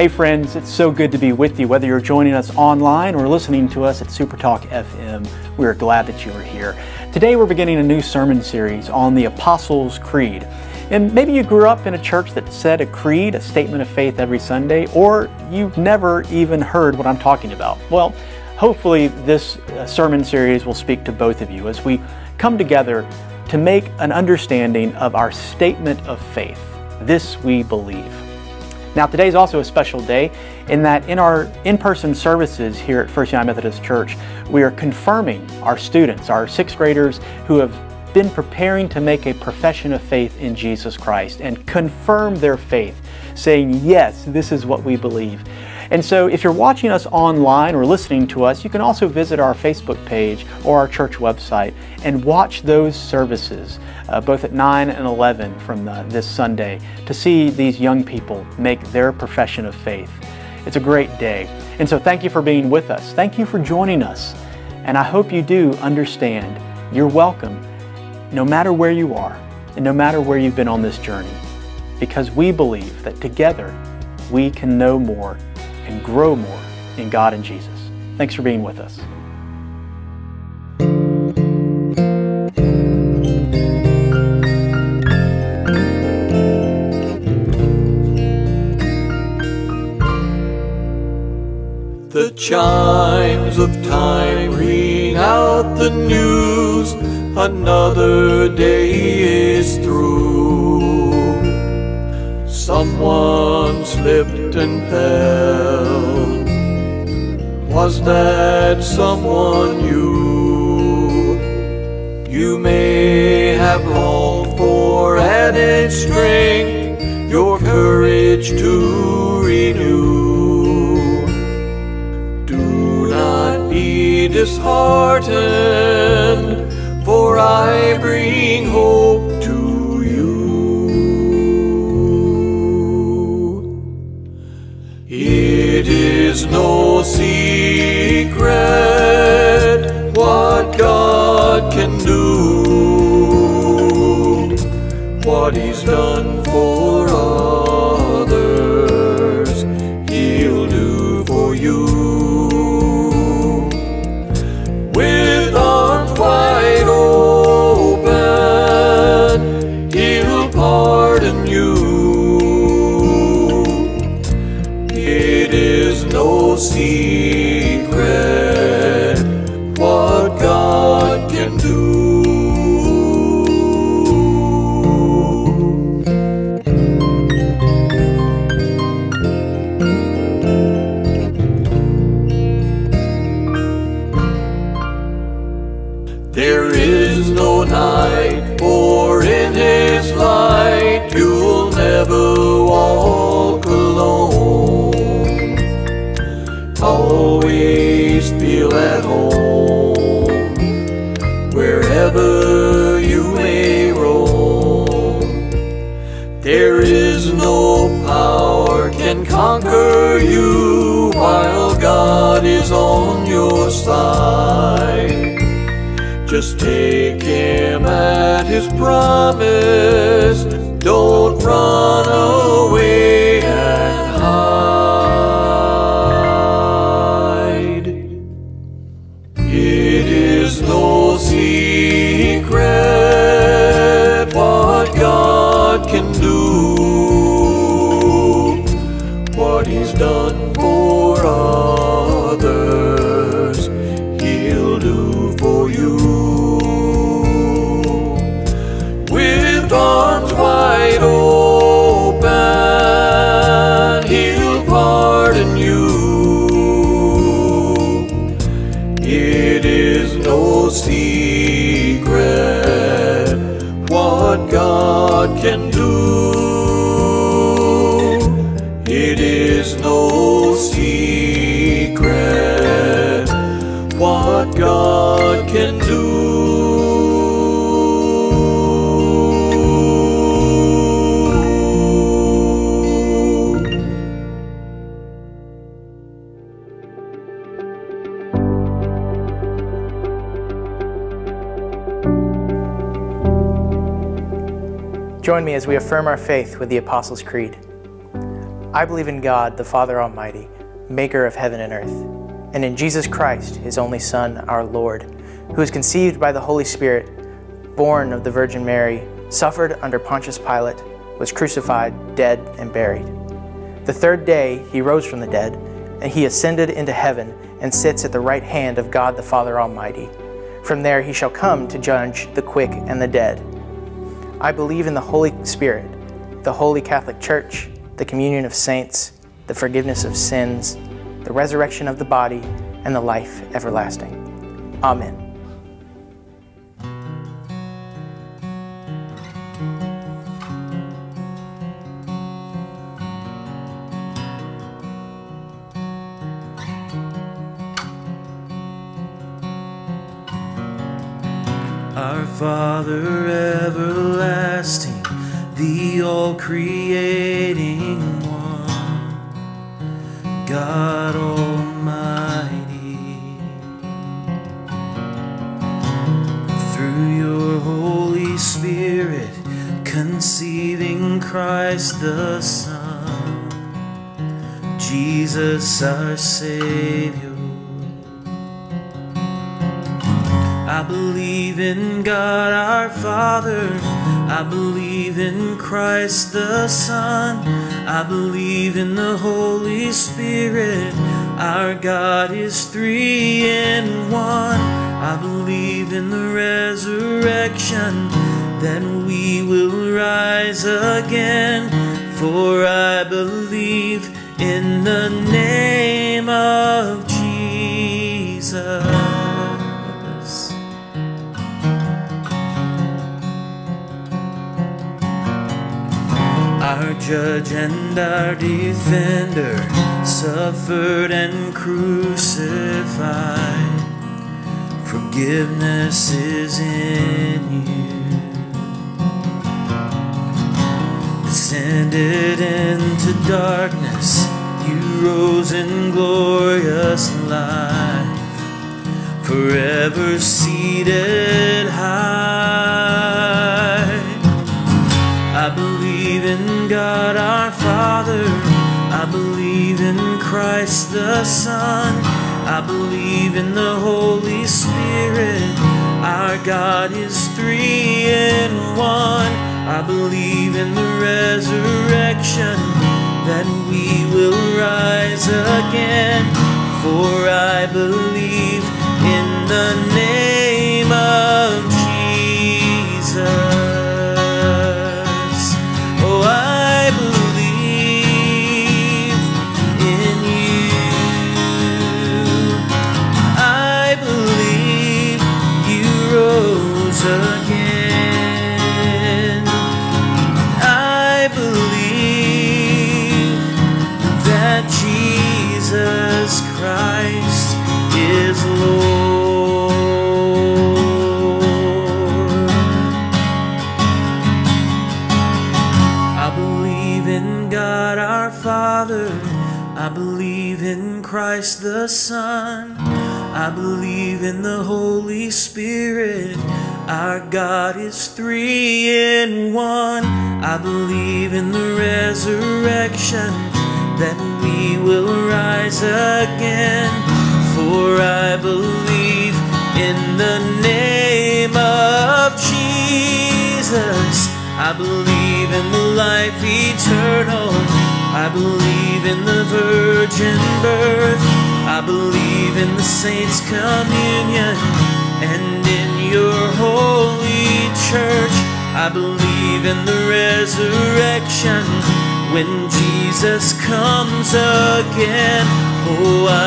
Hey friends, it's so good to be with you. Whether you're joining us online or listening to us at Supertalk FM, we are glad that you are here. Today we're beginning a new sermon series on the Apostles' Creed. And maybe you grew up in a church that said a creed, a statement of faith every Sunday, or you've never even heard what I'm talking about. Well, hopefully this uh, sermon series will speak to both of you as we come together to make an understanding of our statement of faith. This we believe. Now, today is also a special day in that in our in person services here at First United Methodist Church, we are confirming our students, our sixth graders who have been preparing to make a profession of faith in Jesus Christ and confirm their faith, saying, Yes, this is what we believe. And so, if you're watching us online or listening to us, you can also visit our Facebook page or our church website and watch those services, uh, both at 9 and 11 from the, this Sunday, to see these young people make their profession of faith. It's a great day. And so, thank you for being with us. Thank you for joining us. And I hope you do understand you're welcome no matter where you are and no matter where you've been on this journey, because we believe that together we can know more and grow more in God and Jesus. Thanks for being with us. The chimes of time ring out the news, another day is through. Someone slipped fell. Was that someone you? You may have longed for added strength, your courage to renew. Do not be disheartened, for I bring hope done promise. Is no secret what God can do. Join me as we affirm our faith with the Apostles' Creed. I believe in God, the Father Almighty, maker of heaven and earth, and in Jesus Christ, his only Son, our Lord, who was conceived by the Holy Spirit, born of the Virgin Mary, suffered under Pontius Pilate, was crucified, dead, and buried. The third day he rose from the dead, and he ascended into heaven and sits at the right hand of God the Father Almighty. From there he shall come to judge the quick and the dead. I believe in the Holy Spirit, the Holy Catholic Church, the communion of saints, the forgiveness of sins, the resurrection of the body, and the life everlasting. Amen. Our Father everlasting, the all creating The Son, Jesus our Savior. I believe in God our Father. I believe in Christ the Son. I believe in the Holy Spirit. Our God is three in one. I believe in the resurrection. Then we will rise again. For I believe in the name of Jesus. Our judge and our defender suffered and crucified. Forgiveness is in you. Descended into darkness, you rose in glorious life, forever seated high. I believe in God our Father. I believe in Christ the Son. I believe in the Holy Spirit. Our God is three in one. I believe in the resurrection that we will rise again. For I believe in the name of Jesus. The Son. I believe in the Holy Spirit. Our God is three in one. I believe in the resurrection that we will rise again. For I believe in the name of Jesus. I believe in the life eternal. I believe in the virgin birth. I believe in the saints' communion and in your holy church. I believe in the resurrection when Jesus comes again. Oh, I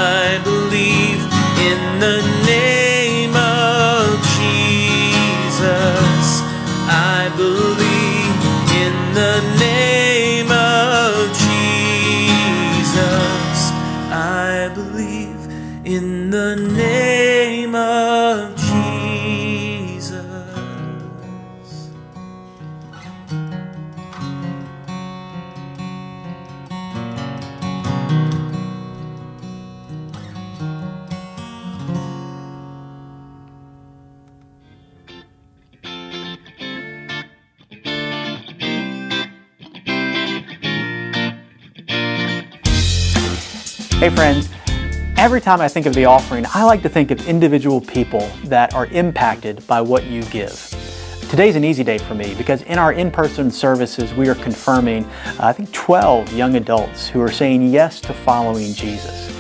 time I think of the offering, I like to think of individual people that are impacted by what you give. Today's an easy day for me because in our in person services, we are confirming, uh, I think, 12 young adults who are saying yes to following Jesus.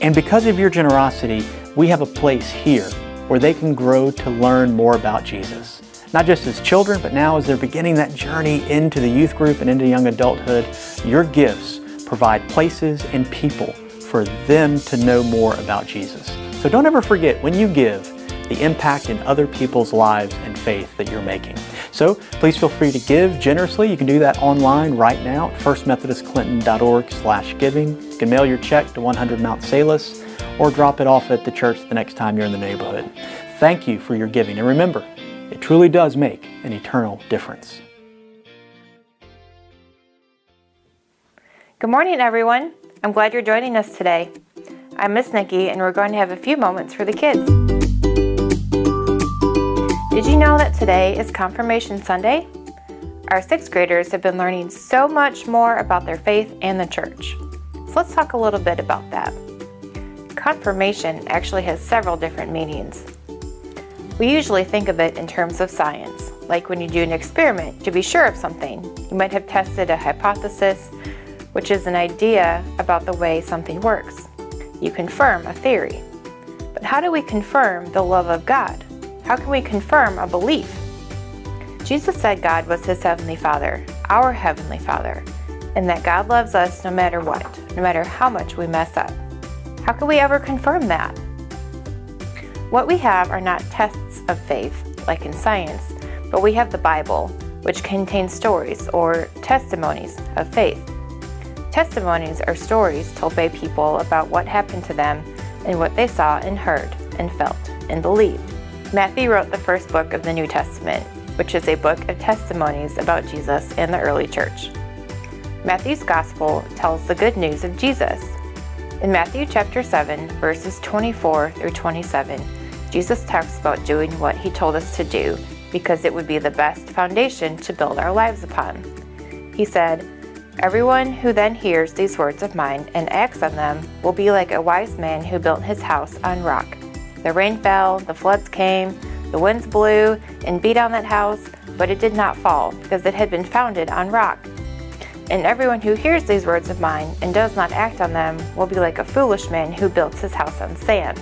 And because of your generosity, we have a place here where they can grow to learn more about Jesus. Not just as children, but now as they're beginning that journey into the youth group and into young adulthood, your gifts provide places and people for them to know more about Jesus. So don't ever forget when you give the impact in other people's lives and faith that you're making. So please feel free to give generously. You can do that online right now at firstmethodistclinton.org slash giving. You can mail your check to 100 Mount Salus or drop it off at the church the next time you're in the neighborhood. Thank you for your giving. And remember, it truly does make an eternal difference. Good morning, everyone. I'm glad you're joining us today. I'm Miss Nikki, and we're going to have a few moments for the kids. Did you know that today is Confirmation Sunday? Our sixth graders have been learning so much more about their faith and the church. So let's talk a little bit about that. Confirmation actually has several different meanings. We usually think of it in terms of science, like when you do an experiment to be sure of something. You might have tested a hypothesis, which is an idea about the way something works. You confirm a theory. But how do we confirm the love of God? How can we confirm a belief? Jesus said God was his heavenly Father, our heavenly Father, and that God loves us no matter what, no matter how much we mess up. How can we ever confirm that? What we have are not tests of faith, like in science, but we have the Bible, which contains stories or testimonies of faith. Testimonies are stories told by people about what happened to them and what they saw and heard and felt and believed. Matthew wrote the first book of the New Testament, which is a book of testimonies about Jesus and the early church. Matthew's gospel tells the good news of Jesus. In Matthew chapter 7, verses 24 through 27, Jesus talks about doing what he told us to do because it would be the best foundation to build our lives upon. He said, Everyone who then hears these words of mine and acts on them will be like a wise man who built his house on rock. The rain fell, the floods came, the winds blew and beat on that house, but it did not fall because it had been founded on rock. And everyone who hears these words of mine and does not act on them will be like a foolish man who built his house on sand.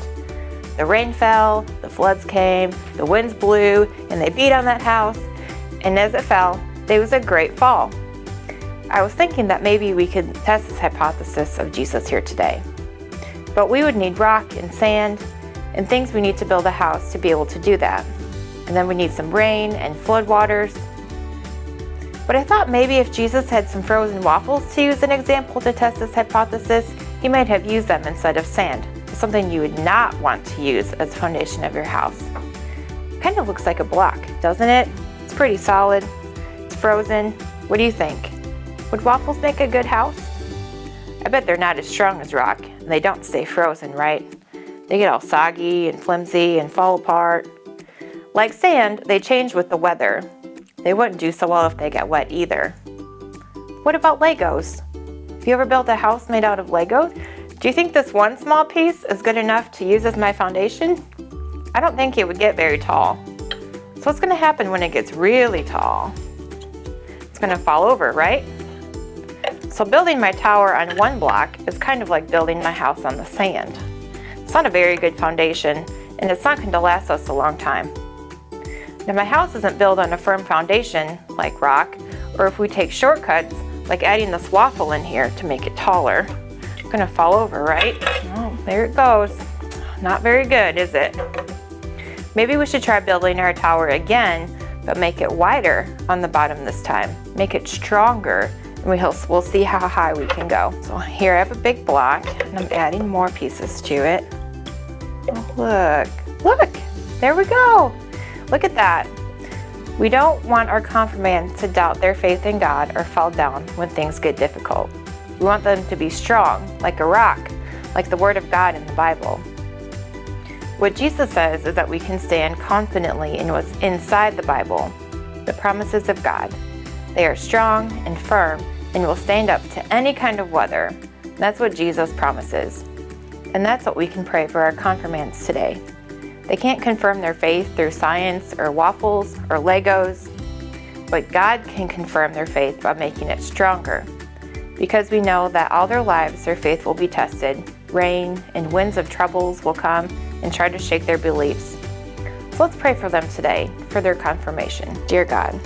The rain fell, the floods came, the winds blew, and they beat on that house, and as it fell, there was a great fall. I was thinking that maybe we could test this hypothesis of Jesus here today. But we would need rock and sand and things we need to build a house to be able to do that. And then we need some rain and floodwaters. But I thought maybe if Jesus had some frozen waffles to use an example to test this hypothesis, he might have used them instead of sand something you would not want to use as foundation of your house. Kind of looks like a block, doesn't it? It's pretty solid. It's frozen. What do you think? Would waffles make a good house? I bet they're not as strong as rock, and they don't stay frozen, right? They get all soggy and flimsy and fall apart. Like sand, they change with the weather. They wouldn't do so well if they get wet either. What about Legos? Have you ever built a house made out of Legos? Do you think this one small piece is good enough to use as my foundation? I don't think it would get very tall. So what's gonna happen when it gets really tall? It's gonna fall over, right? So building my tower on one block is kind of like building my house on the sand. It's not a very good foundation, and it's not going to last us a long time. Now my house isn't built on a firm foundation, like rock, or if we take shortcuts, like adding this waffle in here to make it taller, It's gonna fall over, right? Oh, there it goes. Not very good, is it? Maybe we should try building our tower again, but make it wider on the bottom this time. Make it stronger, and we'll, we'll see how high we can go. So here I have a big block, and I'm adding more pieces to it. Oh, look, look, there we go. Look at that. We don't want our confirmands to doubt their faith in God or fall down when things get difficult. We want them to be strong, like a rock, like the Word of God in the Bible. What Jesus says is that we can stand confidently in what's inside the Bible, the promises of God. They are strong and firm and will stand up to any kind of weather, That's what Jesus promises. And that's what we can pray for our confirmands today. They can't confirm their faith through science or waffles or Legos, but God can confirm their faith by making it stronger. Because we know that all their lives their faith will be tested, rain and winds of troubles will come and try to shake their beliefs. So let's pray for them today for their confirmation. Dear God,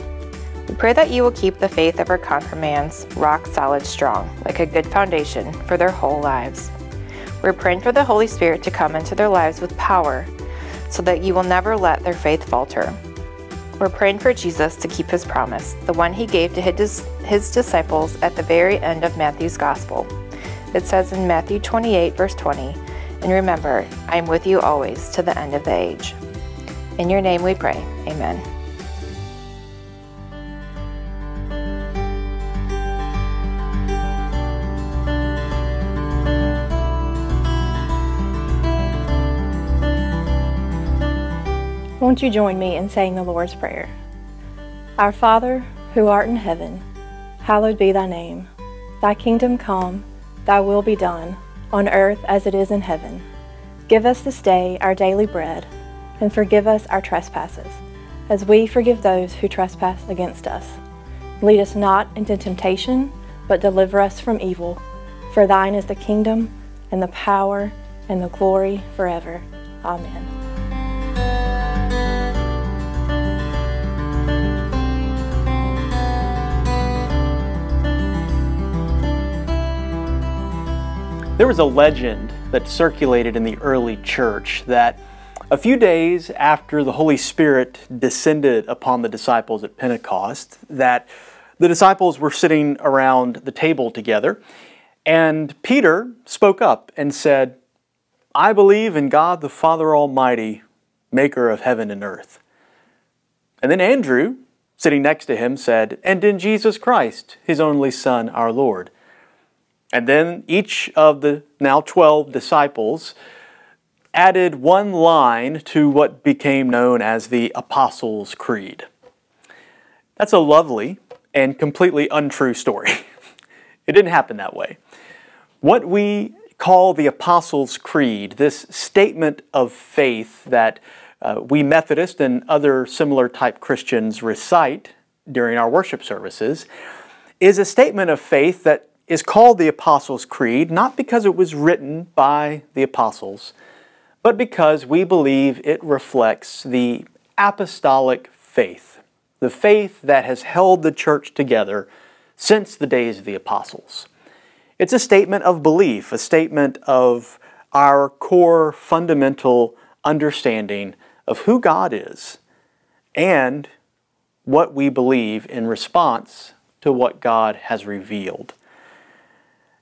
we pray that you will keep the faith of our confirmands rock solid strong, like a good foundation for their whole lives. We're praying for the Holy Spirit to come into their lives with power so that you will never let their faith falter. We're praying for Jesus to keep his promise, the one he gave to his, his disciples at the very end of Matthew's Gospel. It says in Matthew 28, verse 20, And remember, I am with you always to the end of the age. In your name we pray. Amen. Won't you join me in saying the Lord's Prayer? Our Father, who art in heaven, hallowed be thy name. Thy kingdom come, thy will be done, on earth as it is in heaven. Give us this day our daily bread, and forgive us our trespasses, as we forgive those who trespass against us. Lead us not into temptation, but deliver us from evil. For thine is the kingdom, and the power, and the glory forever. Amen. There was a legend that circulated in the early church that a few days after the Holy Spirit descended upon the disciples at Pentecost, that the disciples were sitting around the table together, and Peter spoke up and said, I believe in God the Father Almighty, maker of heaven and earth. And then Andrew, sitting next to him, said, And in Jesus Christ, his only Son, our Lord. And then each of the now 12 disciples added one line to what became known as the Apostles' Creed. That's a lovely and completely untrue story. it didn't happen that way. What we call the Apostles' Creed, this statement of faith that uh, we Methodists and other similar type Christians recite during our worship services, is a statement of faith that is called the Apostles' Creed not because it was written by the apostles, but because we believe it reflects the apostolic faith, the faith that has held the church together since the days of the apostles. It's a statement of belief, a statement of our core fundamental understanding of who God is and what we believe in response to what God has revealed.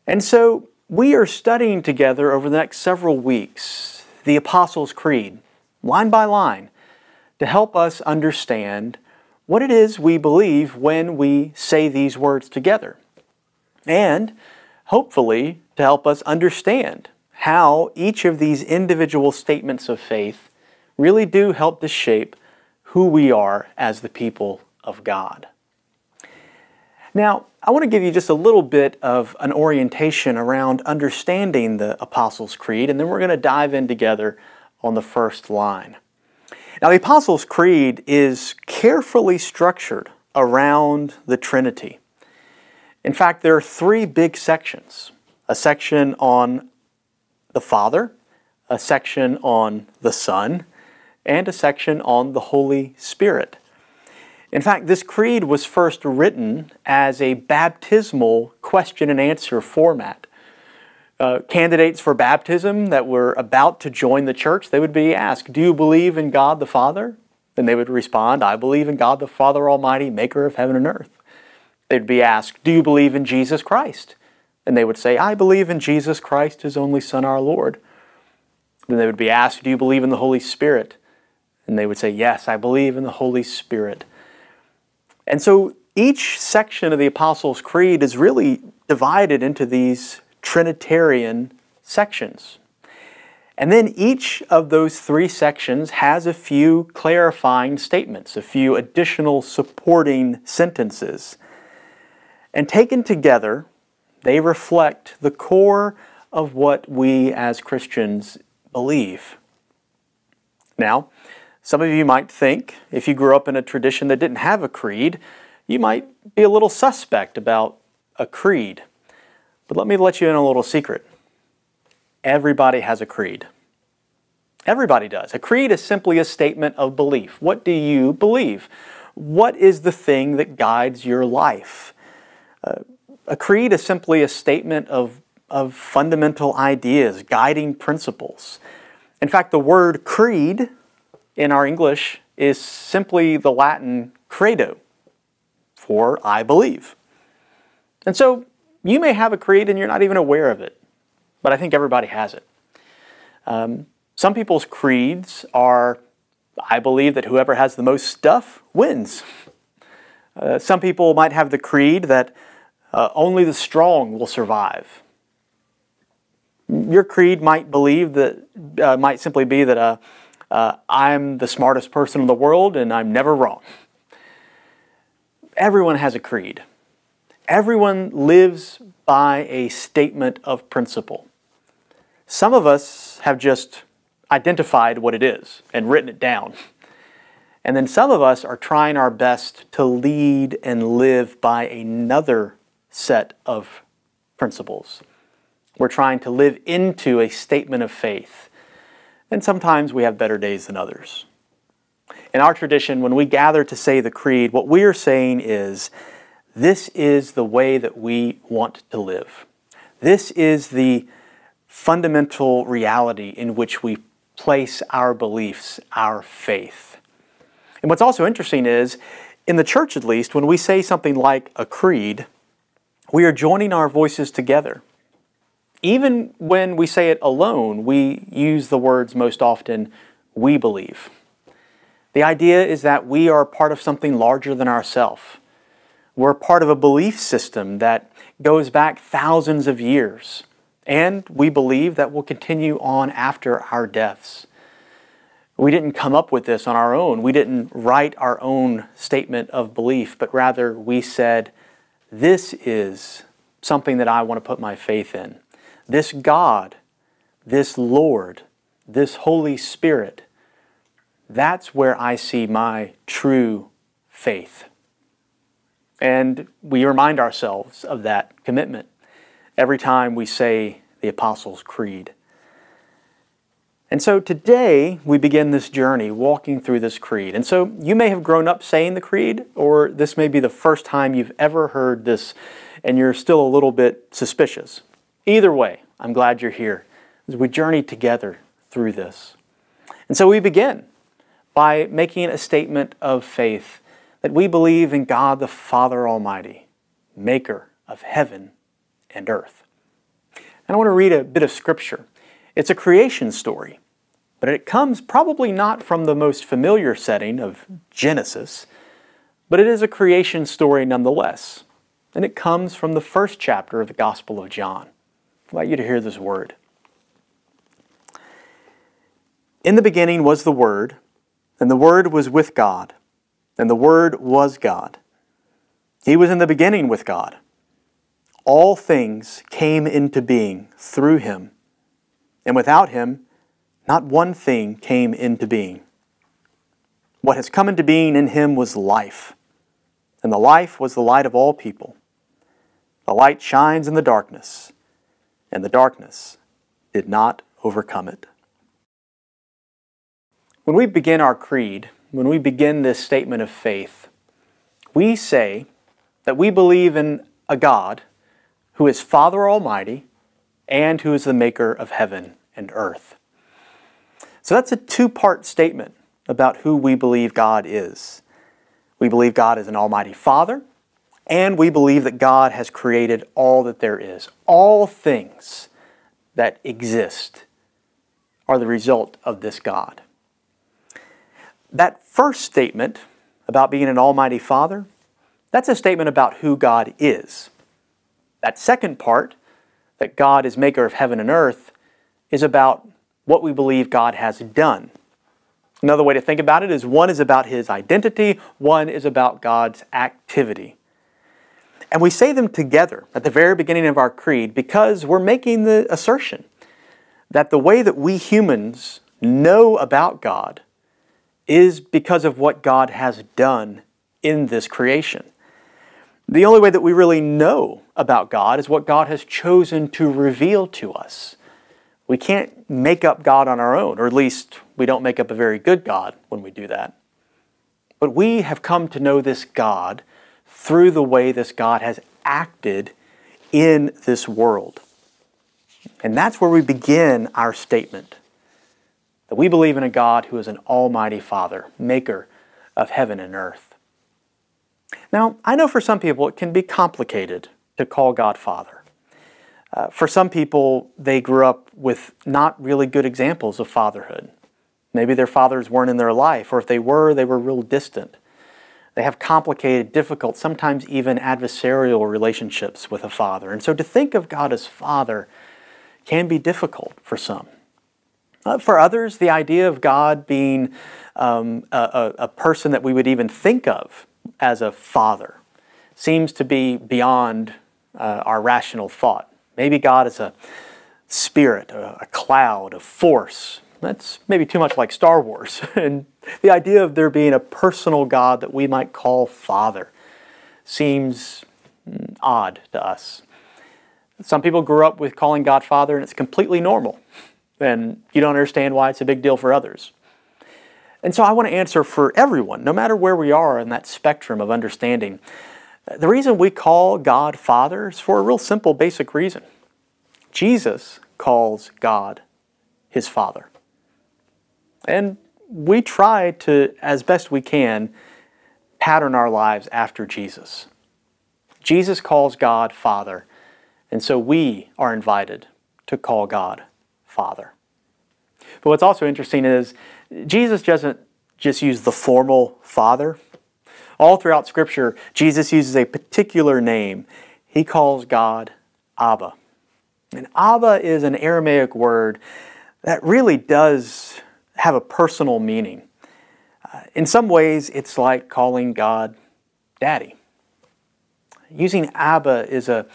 And so we are studying together over the next several weeks the Apostles' Creed, line by line, to help us understand what it is we believe when we say these words together. And hopefully to help us understand how each of these individual statements of faith really do help to shape who we are as the people of God. Now, I want to give you just a little bit of an orientation around understanding the Apostles' Creed, and then we're going to dive in together on the first line. Now, the Apostles' Creed is carefully structured around the Trinity. In fact, there are three big sections a section on the Father, a section on the Son, and a section on the Holy Spirit. In fact, this creed was first written as a baptismal question and answer format. Uh, candidates for baptism that were about to join the church, they would be asked, Do you believe in God the Father? And they would respond, I believe in God the Father Almighty, maker of heaven and earth. They'd be asked, Do you believe in Jesus Christ? And they would say, I believe in Jesus Christ, his only Son, our Lord. Then they would be asked, Do you believe in the Holy Spirit? And they would say, Yes, I believe in the Holy Spirit. And so each section of the Apostles' Creed is really divided into these Trinitarian sections. And then each of those three sections has a few clarifying statements, a few additional supporting sentences. And taken together, They reflect the core of what we as Christians believe. Now, some of you might think if you grew up in a tradition that didn't have a creed, you might be a little suspect about a creed. But let me let you in a little secret. Everybody has a creed. Everybody does. A creed is simply a statement of belief. What do you believe? What is the thing that guides your life? Uh, a creed is simply a statement of, of fundamental ideas, guiding principles. In fact, the word creed in our English is simply the Latin credo for I believe. And so you may have a creed and you're not even aware of it, but I think everybody has it. Um, some people's creeds are I believe that whoever has the most stuff wins. Uh, some people might have the creed that uh, only the strong will survive. Your creed might believe that, uh, might simply be that uh, I'm the smartest person in the world and I'm never wrong. Everyone has a creed. Everyone lives by a statement of principle. Some of us have just identified what it is and written it down. And then some of us are trying our best to lead and live by another set of principles. We're trying to live into a statement of faith. And sometimes we have better days than others. In our tradition, when we gather to say the creed, what we are saying is this is the way that we want to live. This is the fundamental reality in which we place our beliefs, our faith. And what's also interesting is, in the church at least, when we say something like a creed, we are joining our voices together. Even when we say it alone, we use the words most often, we believe. The idea is that we are part of something larger than ourselves. We're part of a belief system that goes back thousands of years, and we believe that will continue on after our deaths. We didn't come up with this on our own. We didn't write our own statement of belief, but rather we said, This is something that I want to put my faith in. This God, this Lord, this Holy Spirit that's where I see my true faith. And we remind ourselves of that commitment every time we say the Apostles' Creed. And so today we begin this journey walking through this creed. And so you may have grown up saying the creed, or this may be the first time you've ever heard this and you're still a little bit suspicious. Either way, I'm glad you're here as we journey together through this. And so we begin by making a statement of faith that we believe in God the Father Almighty, maker of heaven and earth. And I want to read a bit of scripture. It's a creation story, but it comes probably not from the most familiar setting of Genesis, but it is a creation story nonetheless. And it comes from the first chapter of the Gospel of John. I'd like you to hear this word. In the beginning was the Word, and the Word was with God, and the Word was God. He was in the beginning with God. All things came into being through him, and without him, not one thing came into being. What has come into being in him was life, and the life was the light of all people. The light shines in the darkness, and the darkness did not overcome it. When we begin our creed, when we begin this statement of faith, we say that we believe in a God who is Father Almighty and who is the maker of heaven and earth. So that's a two part statement about who we believe God is. We believe God is an Almighty Father, and we believe that God has created all that there is. All things that exist are the result of this God that first statement about being an Almighty Father, that's a statement about who God is. That second part, that God is maker of heaven and earth, is about what we believe God has done. Another way to think about it is one is about his identity, one is about God's activity. And we say them together at the very beginning of our creed because we're making the assertion that the way that we humans know about God is because of what God has done in this creation. The only way that we really know about God is what God has chosen to reveal to us. We can't make up God on our own, or at least we don't make up a very good God when we do that. But we have come to know this God through the way this God has acted in this world. And that's where we begin our statement that we believe in a God who is an almighty Father, maker of heaven and earth. Now, I know for some people it can be complicated to call God Father. Uh, for some people, they grew up with not really good examples of fatherhood. Maybe their fathers weren't in their life, or if they were, they were real distant. They have complicated, difficult, sometimes even adversarial relationships with a father. And so to think of God as Father can be difficult for some. Uh, for others, the idea of God being um, a, a, person that we would even think of as a father seems to be beyond uh, our rational thought. Maybe God is a spirit, a, a cloud, a force. That's maybe too much like Star Wars. and the idea of there being a personal God that we might call Father seems mm, odd to us. Some people grew up with calling God Father and it's completely normal. And you don't understand why it's a big deal for others. And so I want to answer for everyone, no matter where we are in that spectrum of understanding. The reason we call God Father is for a real simple, basic reason. Jesus calls God his Father. And we try to, as best we can, pattern our lives after Jesus. Jesus calls God Father, and so we are invited to call God Father. But what's also interesting is Jesus doesn't just use the formal Father. All throughout Scripture, Jesus uses a particular name. He calls God Abba. And Abba is an Aramaic word that really does have a personal meaning. Uh, in some ways, it's like calling God Daddy. Using Abba is a,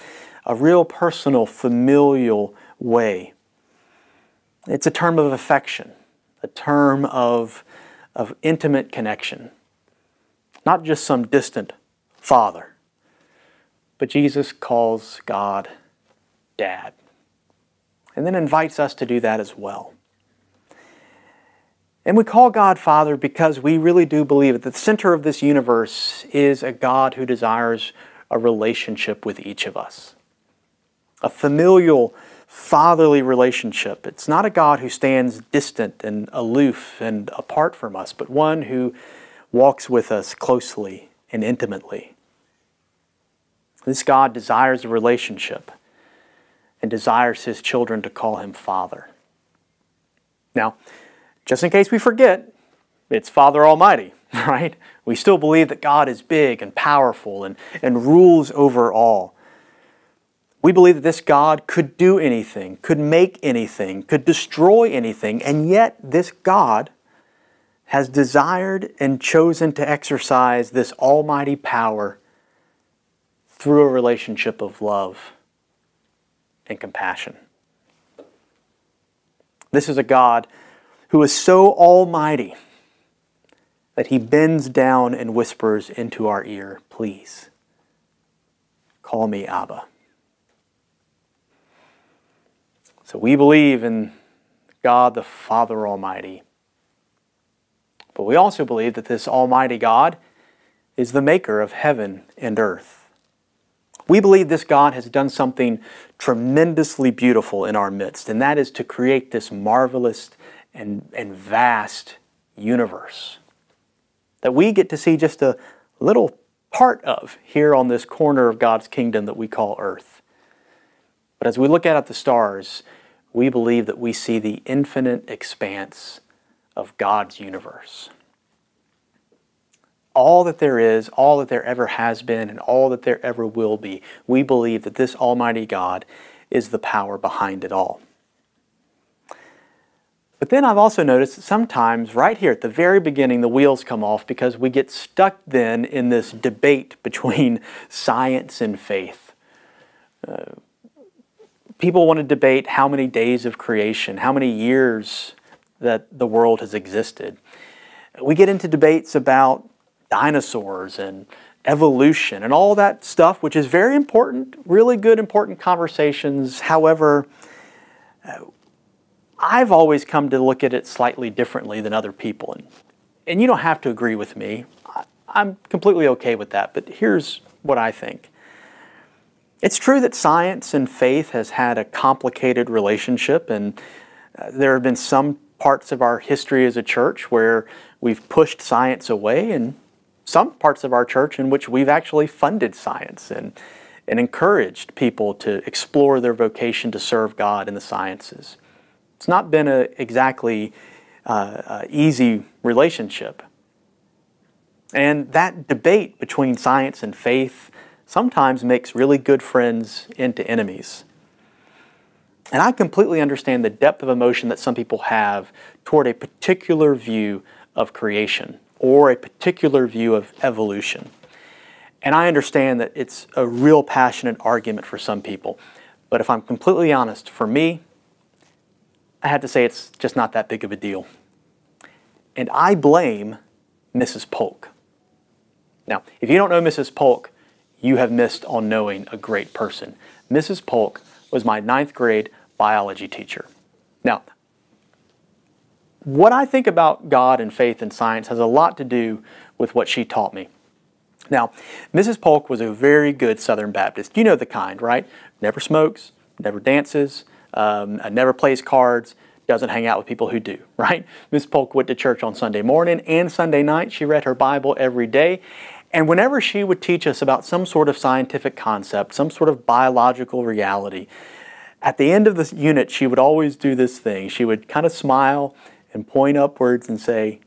a real personal, familial way. It's a term of affection, a term of, of intimate connection, not just some distant father. But Jesus calls God Dad, and then invites us to do that as well. And we call God Father because we really do believe that the center of this universe is a God who desires a relationship with each of us. A familial, fatherly relationship. It's not a God who stands distant and aloof and apart from us, but one who walks with us closely and intimately. This God desires a relationship and desires his children to call him Father. Now, just in case we forget, it's Father Almighty, right? We still believe that God is big and powerful and, and rules over all. We believe that this God could do anything, could make anything, could destroy anything, and yet this God has desired and chosen to exercise this almighty power through a relationship of love and compassion. This is a God who is so almighty that he bends down and whispers into our ear, Please, call me Abba. So we believe in God the Father Almighty. But we also believe that this Almighty God is the maker of heaven and earth. We believe this God has done something tremendously beautiful in our midst, and that is to create this marvelous and, and vast universe that we get to see just a little part of here on this corner of God's kingdom that we call earth. But as we look out at the stars, we believe that we see the infinite expanse of God's universe. All that there is, all that there ever has been, and all that there ever will be, we believe that this Almighty God is the power behind it all. But then I've also noticed that sometimes, right here at the very beginning, the wheels come off because we get stuck then in this debate between science and faith. Uh, people want to debate how many days of creation, how many years that the world has existed. We get into debates about dinosaurs and evolution and all that stuff, which is very important, really good, important conversations. However, uh, I've always come to look at it slightly differently than other people. And, and you don't have to agree with me. I, I'm completely okay with that. But here's what I think. It's true that science and faith has had a complicated relationship, and uh, there have been some parts of our history as a church where we've pushed science away, and some parts of our church in which we've actually funded science and, and encouraged people to explore their vocation to serve God in the sciences. It's not been an exactly uh, uh, easy relationship. And that debate between science and faith sometimes makes really good friends into enemies. And I completely understand the depth of emotion that some people have toward a particular view of creation or a particular view of evolution. And I understand that it's a real passionate argument for some people. But if I'm completely honest, for me, I have to say it's just not that big of a deal. And I blame Mrs. Polk. Now, if you don't know Mrs. Polk, you have missed on knowing a great person. Mrs. Polk was my ninth grade biology teacher. Now, what I think about God and faith and science has a lot to do with what she taught me. Now, Mrs. Polk was a very good Southern Baptist. You know the kind, right? Never smokes, never dances, um, never plays cards, doesn't hang out with people who do, right? Miss Polk went to church on Sunday morning and Sunday night. She read her Bible every day. And whenever she would teach us about some sort of scientific concept, some sort of biological reality, at the end of the unit, she would always do this thing. She would kind of smile and point upwards and say,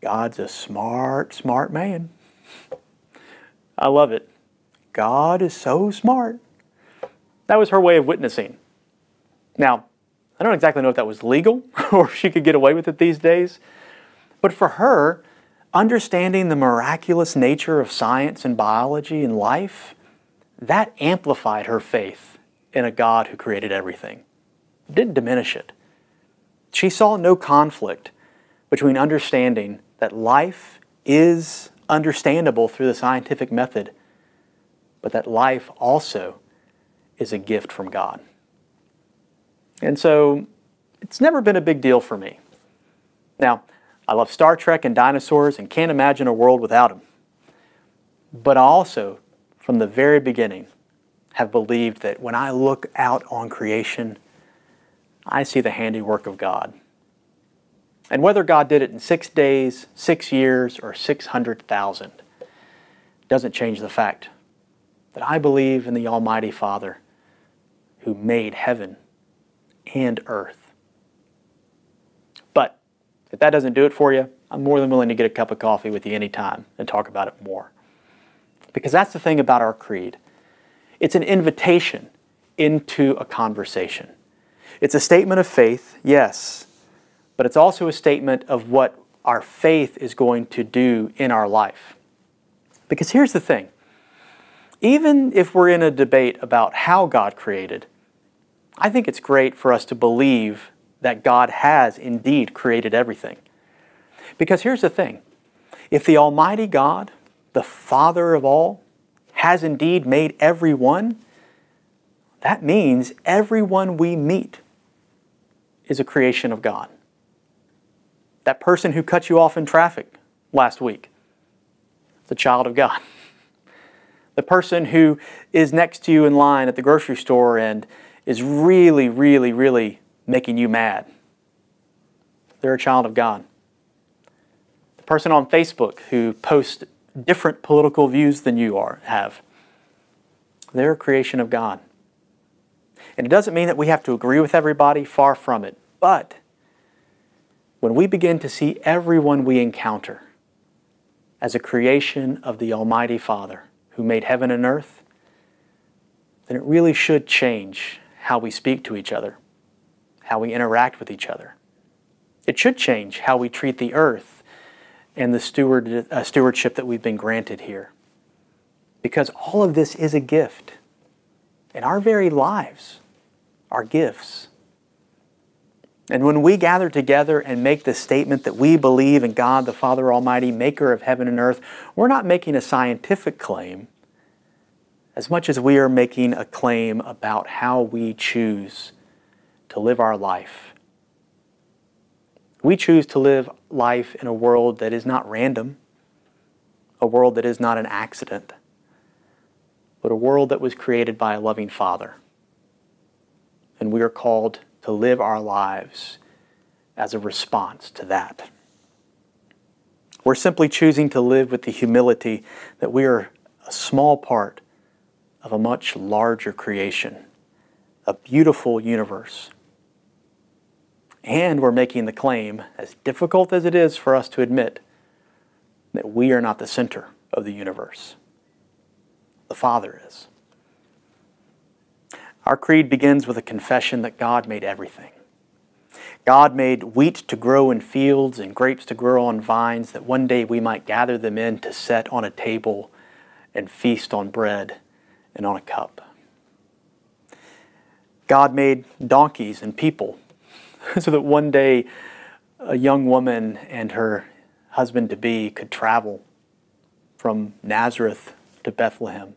God's a smart, smart man. I love it. God is so smart. That was her way of witnessing. Now, I don't exactly know if that was legal or if she could get away with it these days, but for her, understanding the miraculous nature of science and biology and life, that amplified her faith in a God who created everything. It didn't diminish it. She saw no conflict between understanding that life is understandable through the scientific method, but that life also is a gift from God. And so it's never been a big deal for me. Now, I love Star Trek and dinosaurs and can't imagine a world without them. But I also, from the very beginning, have believed that when I look out on creation, I see the handiwork of God. And whether God did it in six days, six years, or 600,000 doesn't change the fact that I believe in the Almighty Father who made heaven and earth. But if that doesn't do it for you, I'm more than willing to get a cup of coffee with you anytime and talk about it more. Because that's the thing about our creed it's an invitation into a conversation. It's a statement of faith, yes, but it's also a statement of what our faith is going to do in our life. Because here's the thing even if we're in a debate about how God created, I think it's great for us to believe that God has indeed created everything. Because here's the thing if the Almighty God, the Father of all, has indeed made everyone, that means everyone we meet is a creation of God. That person who cut you off in traffic last week, the child of God. The person who is next to you in line at the grocery store and is really, really, really making you mad, they're a child of God. The person on Facebook who posts different political views than you are have, they're a creation of God. And it doesn't mean that we have to agree with everybody, far from it. But when we begin to see everyone we encounter as a creation of the Almighty Father who made heaven and earth, then it really should change how we speak to each other, how we interact with each other. It should change how we treat the earth and the steward, uh, stewardship that we've been granted here. Because all of this is a gift. And our very lives are gifts. And when we gather together and make the statement that we believe in God the Father Almighty, maker of heaven and earth, we're not making a scientific claim as much as we are making a claim about how we choose to live our life. We choose to live life in a world that is not random, a world that is not an accident, but a world that was created by a loving Father. And we are called to live our lives as a response to that. We're simply choosing to live with the humility that we are a small part of a much larger creation, a beautiful universe. And we're making the claim, as difficult as it is for us to admit, that we are not the center of the universe. The Father is. Our creed begins with a confession that God made everything. God made wheat to grow in fields and grapes to grow on vines, that one day we might gather them in to set on a table and feast on bread and on a cup. God made donkeys and people so that one day a young woman and her husband to be could travel from Nazareth to Bethlehem.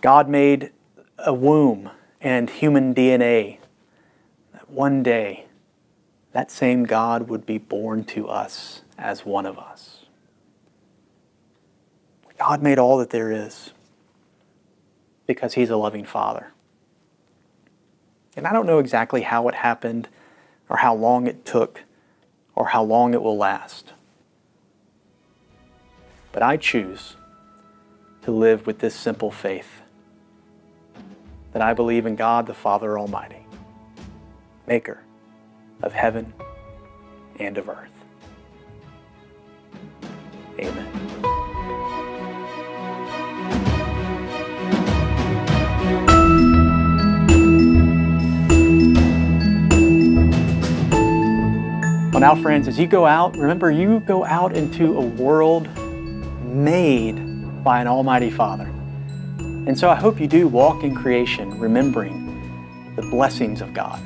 God made a womb and human DNA that one day that same God would be born to us as one of us. God made all that there is because he's a loving father. And I don't know exactly how it happened or how long it took or how long it will last. But I choose to live with this simple faith that I believe in God the Father Almighty, maker of heaven and of earth. Amen. Well, now, friends, as you go out, remember you go out into a world made by an Almighty Father. And so I hope you do walk in creation remembering the blessings of God.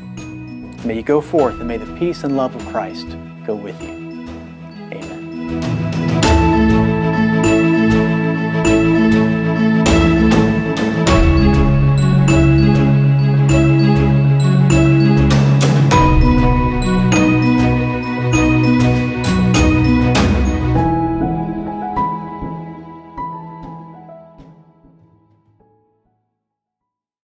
May you go forth and may the peace and love of Christ go with you.